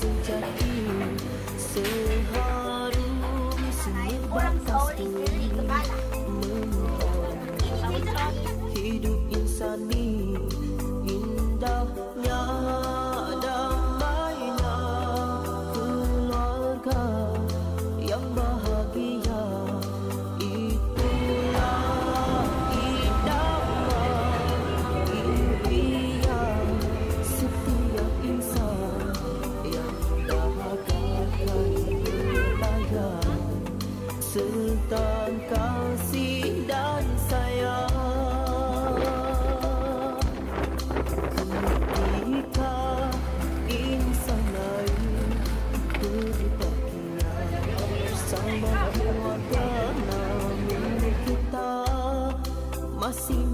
sự thật sự hờ tentang kasih dan sayang. Ketika insan lain berbahagia bersama keluarga namun kita masih